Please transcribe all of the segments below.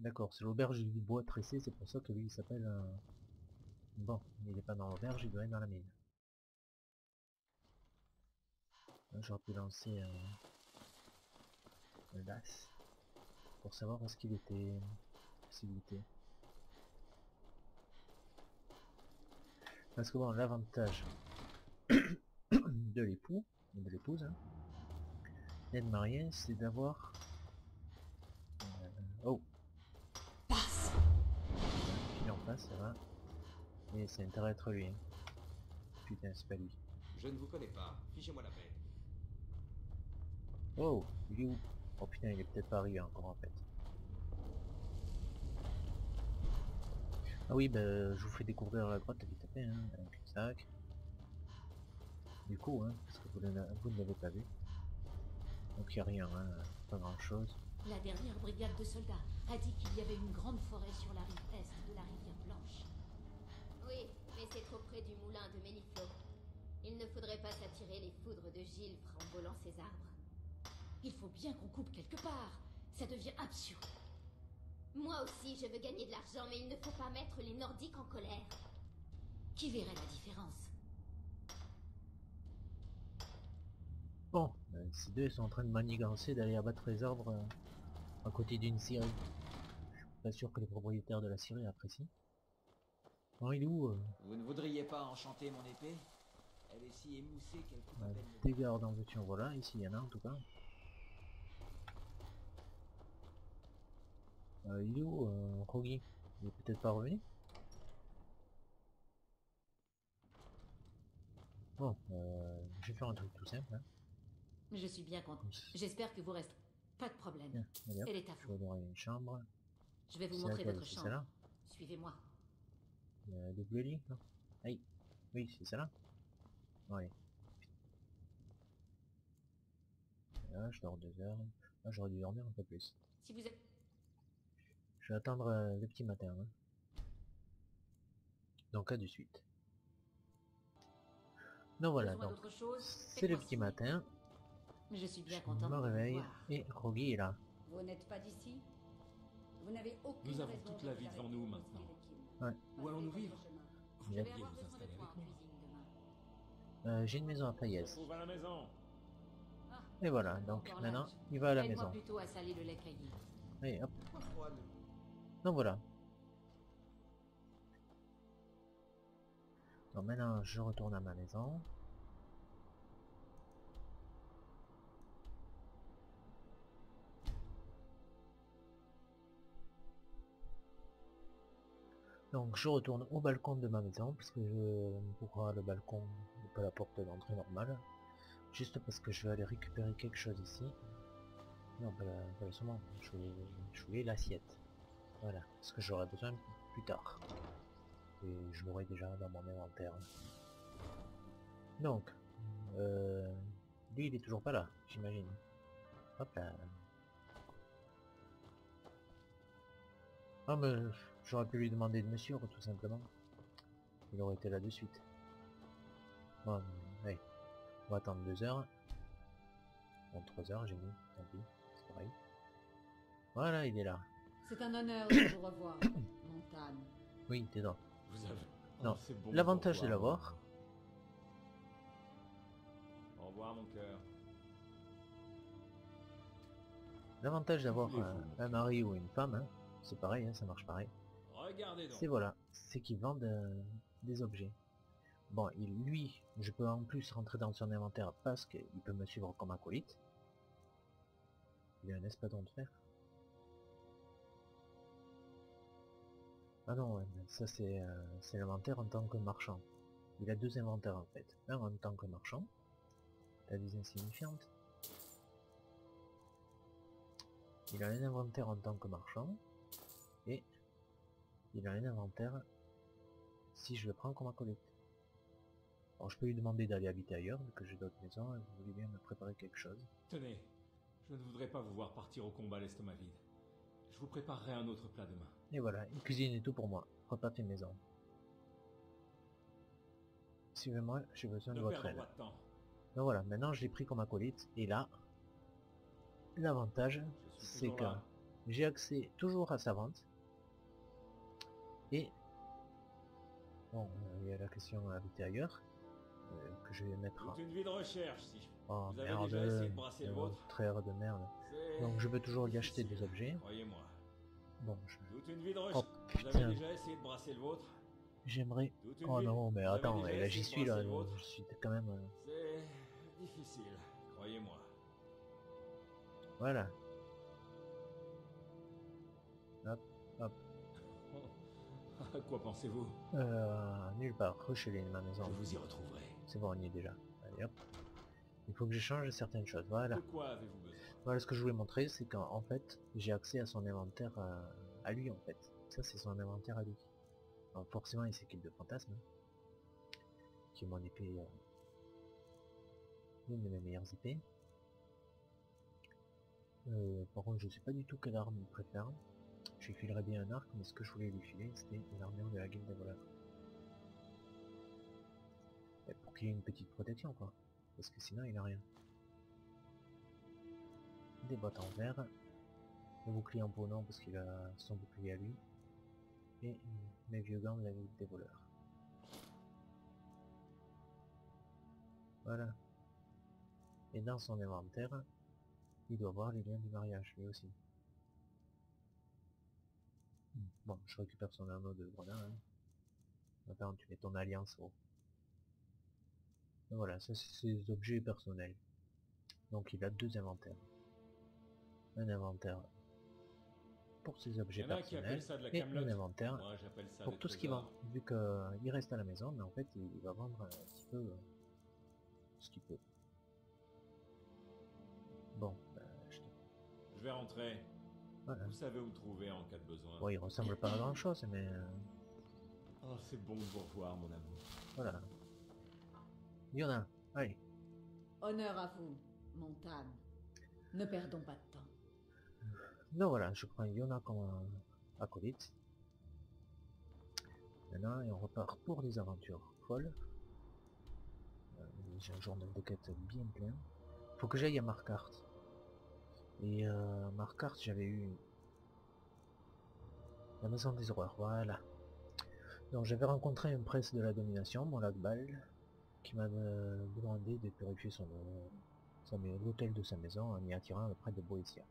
D'accord, c'est l'auberge du bois tressé, c'est pour ça que lui il s'appelle... euh, Bon, il est pas dans l'auberge, il doit être dans la mine. J'aurais pu lancer euh, le DAS pour savoir où est-ce qu'il était possibilité. Parce que bon, l'avantage de l'époux, ou de l'épouse, hein, d'être marié, c'est d'avoir... Ça va. Et c'est intérêt d'être lui. hein. Putain, c'est pas lui. Je ne vous connais pas. Fichez-moi la paix. Oh, il est où? Oh putain, il est peut-être pas arrivé encore en fait. Ah oui, bah, je vous fais découvrir la grotte vite fait, hein, un cul-de-sac. Du coup, hein, parce que vous, ne vous ne l'avez pas vu. Donc il n'y a rien, hein, pas grand chose. La dernière brigade de soldats a dit qu'il y avait une grande forêt sur la rive est de la rivière Blanche. Oui, mais c'est trop près du moulin de Méniflo. Il ne faudrait pas s'attirer les foudres de Gilles en volant ses arbres. Il faut bien qu'on coupe quelque part. Ça devient absurde. Moi aussi, je veux gagner de l'argent, mais il ne faut pas mettre les Nordiques en colère. Qui verrait la différence? Bon, euh, ces deux sont en train de manigancer d'aller abattre les arbres euh, à côté d'une scierie. Je suis pas sûr que les propriétaires de la scierie apprécient. Il est où euh, Vous ne voudriez pas enchanter mon épée? Elle est si émoussée qu'elle coupe à peine le- Dégâts en voiture, voilà, ici il y en a en tout cas. Euh, il est où euh, Rogi? Il est peut-être pas revenu? Bon, euh, je vais faire un truc tout simple. Hein. Je suis bien content. J'espère que vous restez. Pas de problème. Tiens, allez hop, Elle est à je vais une chambre. Je vais vous montrer votre chambre. Suivez-moi. Il y a double lit, non? Aïe Oui, c'est celle-là Ouais. Là, je dors deux heures. Là, j'aurais dû dormir un peu plus. Si vous êtes... Je vais attendre euh, le petit matin. hein. Donc à de suite. Donc voilà, donc c'est le petit signe. Je suis bien Je content de me réveille et Rogi est là. Vous n'êtes pas d'ici Vous n'avez aucune Nous avons toute la vie devant nous maintenant. Ouais. Où allons-nous vivre. Je vous installer avec nous. Euh, J'ai une maison à trouve à la maison. Ah, Et voilà, donc encore maintenant il va à la maison. plutôt à saler le lait caillé. Allez hop, donc voilà. Donc maintenant je retourne à ma maison. Donc je retourne au balcon de ma maison parce que je pourra le balcon pas la porte d'entrée normale. Juste parce que je vais aller récupérer quelque chose ici. Non pas, la- pas je voulais l'assiette. Voilà, ce que j'aurai besoin plus tard. Et je l'aurai déjà dans mon inventaire. Donc, euh, lui il est toujours pas là, j'imagine. Hop là. Ah mais j'aurais pu lui demander de me suivre tout simplement. Il aurait été là de suite. Bon, allez, on va attendre deux heures. Bon, trois heures j'ai mis, tant pis, c'est pareil. Voilà, il est là. C'est un honneur de vous revoir, Montagne. Oui, t'es dans. Vous avez... Non, Oh, c'est bon L'avantage de l'avoir, Au revoir mon cœur. l'avantage d'avoir un mari ou une femme, hein, c'est pareil, hein, ça marche pareil. C'est voilà, c'est qu'ils vendent euh, des objets. Bon, il, lui, je peux en plus rentrer dans son inventaire parce qu'il peut me suivre comme acolyte. Il a un espadon de fer. Ah non, ça c'est euh, c'est l'inventaire en tant que marchand. Il a deux inventaires en fait. Un en tant que marchand, la vie insignifiante. Il a un inventaire en tant que marchand, il a un inventaire si je le prends comme acolyte. Alors je peux lui demander d'aller habiter ailleurs, vu que j'ai d'autres maisons, et vous voulez bien me préparer quelque chose. Tenez, je ne voudrais pas vous voir partir au combat l'estomac vide. Je vous préparerai un autre plat demain. Et voilà, une cuisine et tout pour moi. Repas fait maison. Suivez-moi, j'ai besoin de votre aide. pas de temps. Donc voilà, maintenant je l'ai pris comme acolyte, et là, l'avantage, c'est que j'ai accès toujours à sa vente. Et bon, euh, il y a la question à habiter ailleurs euh, que je vais mettre. Une vie de recherche, si. Oh Vous avez merde, déjà essayé de brasser le euh, vôtre traire de merde. Donc je peux toujours y acheter des objets. Croyez-moi. Bon, je- Toute une vie de oh recherche. Vous avez déjà essayé de brasser le vôtre j'aimerais. Oh non, mais attends, là j'y suis là, je suis quand même. euh, C'est difficile, croyez-moi. Voilà. À quoi pensez-vous? Euh, nulle part, rechez-les ma Je maison. vous y retrouverai. C'est bon, on y est déjà. Allez hop. Il faut que j'échange certaines choses. Voilà. De quoi avez-vous besoin? Voilà ce que je voulais montrer, c'est qu'en en fait, j'ai accès à son inventaire euh, à lui en fait. Ça c'est son inventaire à lui. Alors forcément il s'équipe de fantasmes. hein, Qui est mon épée. euh, Une de mes meilleures épées. Euh, par contre je sais pas du tout quelle arme il préfère. Je filerais bien un arc, mais ce que je voulais lui filer c'était une armure de la guilde des voleurs. Pour qu'il ait une petite protection quoi. Parce que sinon il a rien des bottes en verre, le bouclier en peau non parce qu'il a son bouclier à lui, et mes vieux gants de la ville des voleurs. Voilà. Et dans son inventaire, il doit voir les liens du mariage lui aussi. Bon, je récupère son anneau de grenat. Hein. Tu mets ton alliance au. Voilà, ça c'est ses objets personnels. Donc il a deux inventaires un inventaire pour ses objets qui personnels ça de la et un inventaire Moi j'appelle ça pour tout ce qui vend. Vu qu'il reste à la maison, mais en fait il va vendre un petit peu euh, ce qu'il peut. Bon, bah, je te- Je vais rentrer. Voilà. Vous savez où me trouver en cas de besoin. Bon, il ressemble pas à grand chose, mais euh, Oh, c'est bon de vous revoir, mon amour. voilà. Il y en a, allez. Honneur à vous, Montane. Ne perdons pas de temps. Donc voilà, je prends Yona comme acolyte. Maintenant, et on repart pour des aventures folles. Euh, J'ai un journal de quête bien plein. Faut que j'aille à Markart. Et euh, Markart, j'avais eu la maison des horreurs, voilà. Donc j'avais rencontré un prince de la domination, mon Ball, qui m'a euh, demandé de purifier son, euh, sa mai- l'hôtel de sa maison en y attirant le prêtre de Boétia.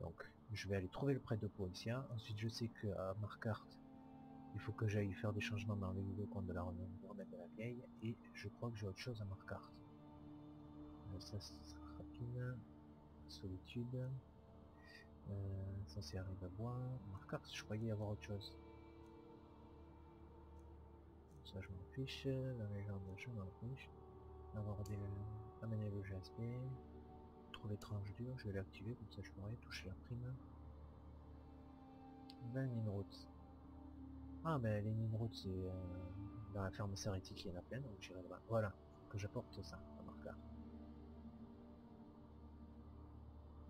Donc, je vais aller trouver le prêtre de Poétia. Ensuite, je sais qu'à Markart, il faut que j'aille faire des changements dans les vidéos compte de la remède de la vieille. Et je crois que j'ai autre chose à Markart. Euh, ça, c'est rapide. Solitude. Euh, ça, c'est arrive à bois. Markart, je croyais avoir autre chose. Ça, je m'en fiche. La légende, je m'en fiche. Avoir des... amener le GSP trouver tranche dure, je vais l'activer, comme ça je pourrai toucher la prime. 20 Ninroots. Ah ben les Ninroots c'est euh, dans la ferme Serretti il y en a plein, donc j'irai là-bas. Voilà, que j'apporte ça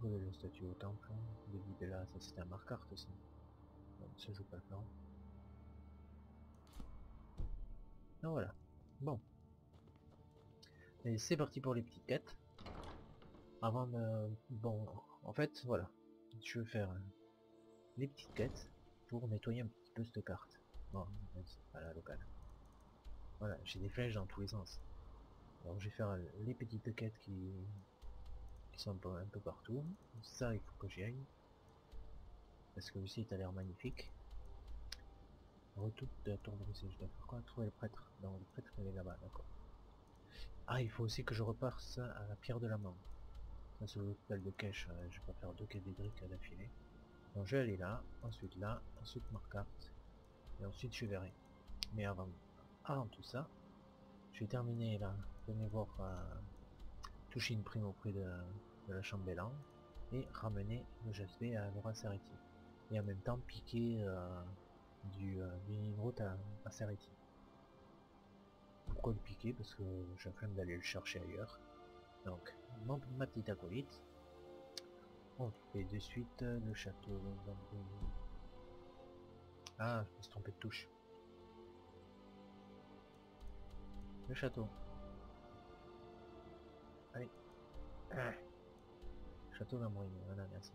à Marca. Voler le statut au temple, de Libella, ça c'était un Marcart aussi. Donc ça vais pas le voilà. Bon. Et c'est parti pour les petites quêtes avant de... Bon, en fait, voilà. Je vais faire les petites quêtes pour nettoyer un petit peu cette carte. Bon, c'est pas la locale. Voilà, j'ai des flèches dans tous les sens. Donc je vais faire les petites quêtes qui, un peu, partout. Ça, il faut que j'y aille. Parce que le site a l'air magnifique. Retour de la tour de Russie, je dois quoi? Trouver le prêtre. Non, le prêtre il est là-bas, d'accord. Ah, il faut aussi que je repasse à la pierre de la mort. Ça c'est l'hôpital de cache, euh, je vais pas faire deux d'hydrique à d'affilée. Donc je vais aller là, ensuite là, ensuite Marcarte, et ensuite je verrai. Mais avant, avant tout ça, je vais terminer là, venez voir euh, toucher une prime auprès de, de la chambellan et ramener le GSP à Laura Serretti. Et en même temps piquer euh, du, euh, à, à. Pourquoi le piquer? Parce que j'ai la flemme d'aller le chercher ailleurs. Donc, ma petite acolyte. On fait de suite le château. Ah, je me suis trompé de touche. Le château. Allez. Château d'Ambry, voilà, merci.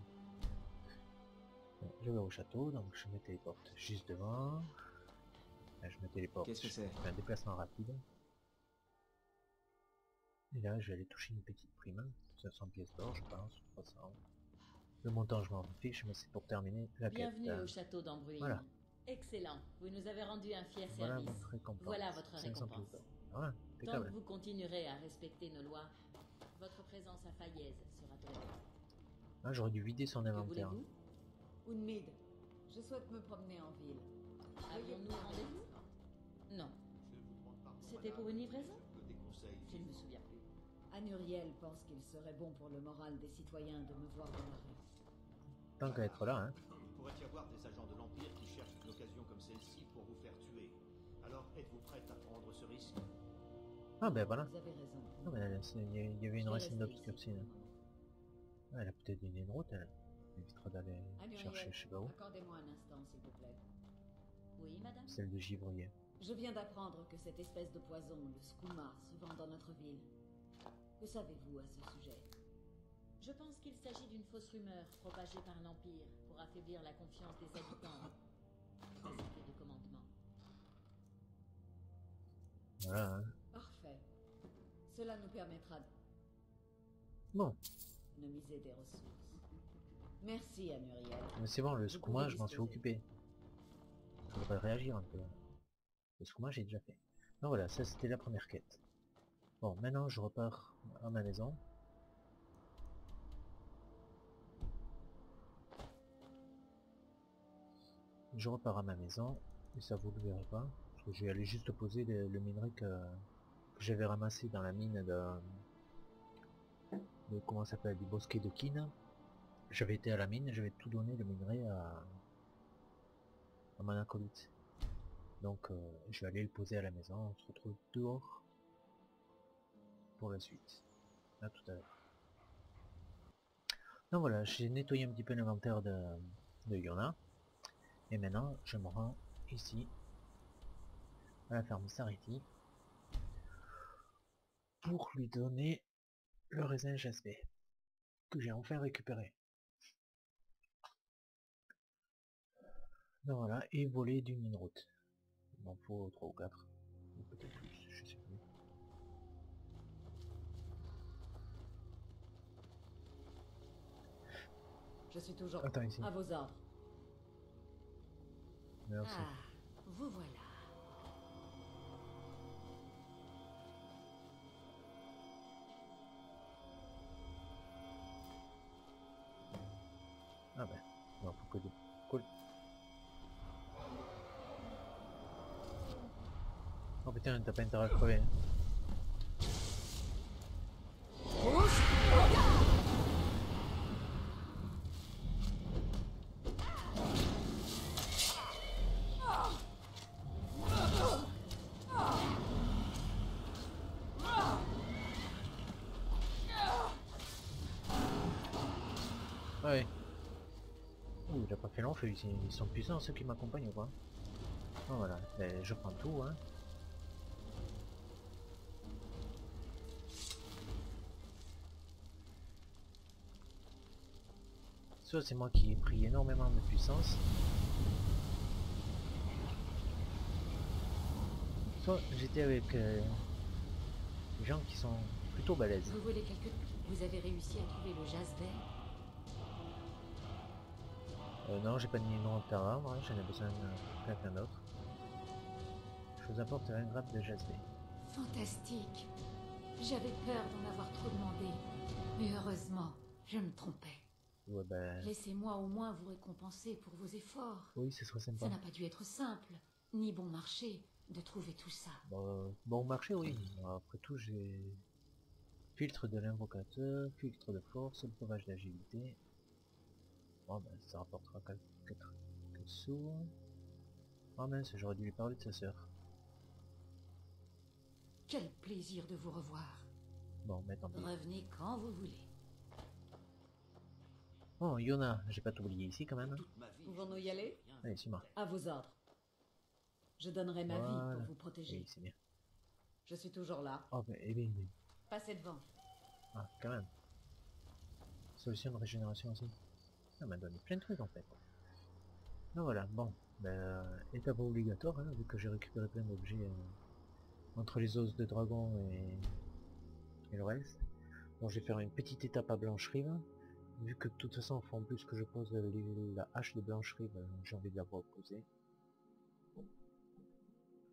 Bon, je vais au château, donc je me téléporte juste devant. Là, je me téléporte. Qu'est-ce que je c'est fais un déplacement rapide. Et là, je vais aller toucher une petite prime. 500 pièces d'or, je pense. 300. Le montant, je m'en fiche, mais c'est pour terminer la quête. Bienvenue au château d'Ambrouilly. Voilà. Excellent. Vous nous avez rendu un fier Voilà service. votre récompense. Voilà votre 500 pièces récompense. Voilà, Tant que vous continuerez à respecter nos lois, votre présence à Fayez sera tolérée. Ah, j'aurais dû vider son inventaire. Unmid, je souhaite me promener en ville. Avions-nous rendez-vous? Non. C'était pour une livraison? Je ne me souviens plus. Anuriel pense qu'il serait bon pour le moral des citoyens de me voir dans la rue. Tant qu'à être là, hein. Il pourrait y avoir des agents de l'Empire qui cherchent une occasion comme celle-ci pour vous faire tuer. Alors êtes-vous prête à prendre ce risque? Ah ben voilà. Vous avez raison. Non, mais elle- c'est- il y avait une racine d'obscurcine. Ah, elle a peut-être une une route, elle. Elle évitera d'aller Anuriel, chercher je sais pas où. accordez-moi un instant, s'il vous plaît. Oui, madame Celle de Givrier. Je viens d'apprendre que cette espèce de poison, le skoumar, se vend dans notre ville. Que savez-vous à ce sujet? Je pense qu'il s'agit d'une fausse rumeur propagée par l'Empire pour affaiblir la confiance des habitants. Principe du commandement. Voilà, hein. Parfait. Cela nous permettra Bon, d'économiser des ressources. Merci, Anuriel. mais c'est bon, le skouma, je m'en suis occupé. Je voudrais réagir un peu. Le skouma, j'ai déjà fait. Donc voilà, ça c'était la première quête. Bon, maintenant je repars à ma maison. Je repars à ma maison, et ça vous le verrez pas, parce que je vais aller juste poser le, le minerai que, que j'avais ramassé dans la mine de, de comment ça s'appelle, du bosquet de Kin. J'avais été à la mine, j'avais tout donné le minerai à, à mon acolyte. Donc euh, je vais aller le poser à la maison, on se retrouve dehors pour la suite. À tout à l'heure. Donc voilà, j'ai nettoyé un petit peu l'inventaire de, de Yona. Et maintenant, je me rends ici, à la ferme Sariti, pour lui donner le raisin jaspé, que j'ai enfin récupéré. Donc voilà, et voler d'une route. Il m'en faut 3 ou 4, ou peut-être plus, je sais plus. Je suis toujours Attends ici, à vos ordres. merci. Ah, vous voilà. Ah ben, non, faut que des... Cool. Oh putain, t'as pas intérêt à crever. hein. Ouais. Ouh, il a pas fait long feu. Ils sont puissants ceux qui m'accompagnent ou quoi Oh voilà, Ben, je prends tout hein. Soit c'est moi qui ai pris énormément de puissance. Soit j'étais avec euh, des gens qui sont plutôt balèzes. Vous voulez quelque... Vous avez réussi à trouver le jasper Euh, non, j'ai pas de nom de terrain, moi, j'en ai besoin de quelqu'un d'autre. Je vous apporte un grappe de jasmé. Fantastique. J'avais peur d'en avoir trop demandé. Mais heureusement, je me trompais. Ouais, ben... Laissez-moi au moins vous récompenser pour vos efforts. Oui, ce serait sympa. Ça n'a pas dû être simple, ni bon marché, de trouver tout ça. Bon, bon marché, oui. Après tout, j'ai... Filtre de l'invocateur, filtre de force, breuvage d'agilité. Bon, ben, ça rapportera 4, sous. Oh mince, j'aurais dû lui parler de sa sœur. Quel plaisir de vous revoir. Bon, mais tant pis. Revenez quand vous voulez. Oh, Yona, j'ai pas t'oublié ici quand même. Toute ma vie. Pouvons-nous y aller Allez, suis-moi. À vos ordres. Je donnerai ma vie pour vous protéger. Oui, c'est bien. Je suis toujours là. Oh, ben, eh bien, mais- Passez devant. Ah, quand même. Solution de régénération aussi. Ça m'a donné plein de trucs en fait. Donc voilà, bon, ben, étape obligatoire, hein, vu que j'ai récupéré plein d'objets euh, entre les os de dragon et, et le reste. Bon, je vais faire une petite étape à Blanche-Rive, vu que de toute façon, en plus que je pose la hache de Blanche-Rive, euh, j'ai envie de la reposer.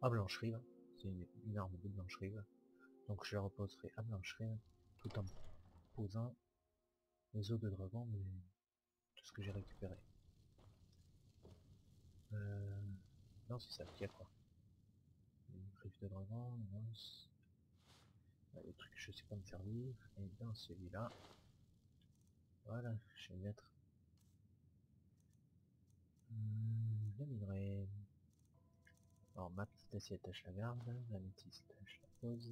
À Blanche-Rive, c'est une, arme de Blanche-Rive, donc je la reposerai à Blanche-Rive, tout en posant les os de dragon ce que j'ai récupéré. Euh... Non, c'est ça, il y quoi? Une griffe de dragon, les trucs, je sais pas me servir. Et dans celui-là, voilà, je vais mettre Hum, le minerai. Alors, ma petite assiette, je la garde, la métisse, je la pose.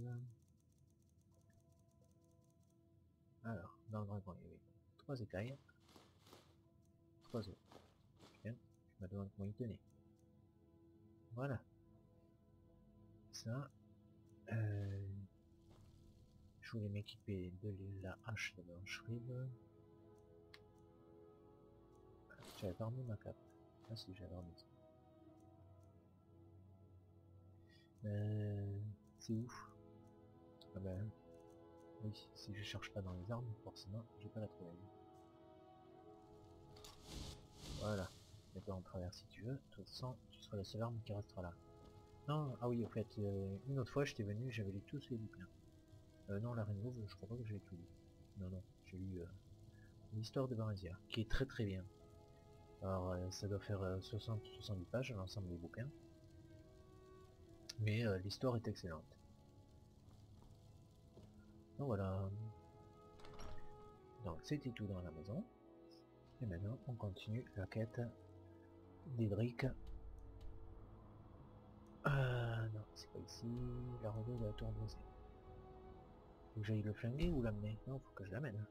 Alors, dans le dragon, il y avait trois écailles, je me demande comment il tenait. Voilà. Ça. Euh, je voulais m'équiper de la hache de Blanche-Rive. J'avais pas remis ma cape. Ah si, j'avais remis. Euh, c'est ouf. Ah ben, oui, si je cherche pas dans les armes, forcément, je vais pas la trouver. Voilà. Mets-toi en travers si tu veux. De toute tu seras la seule arme qui restera là. Non, ah oui, en fait, euh, une autre fois, j'étais venu, j'avais lu tous les bouquins. Euh, non, la Reine je crois pas que j'ai tout lu. Non, non, j'ai lu euh, l'histoire de Barazia, qui est très très bien. Alors, euh, ça doit faire 60-70 pages, l'ensemble des bouquins. Mais euh, l'histoire est excellente. Donc voilà. Donc c'était tout dans la maison. Et maintenant, on continue la quête d'Edric. Euh, non, c'est pas ici. La revue de la tour Faut que j'aille le flinguer ou l'amener? Non, faut que je l'amène.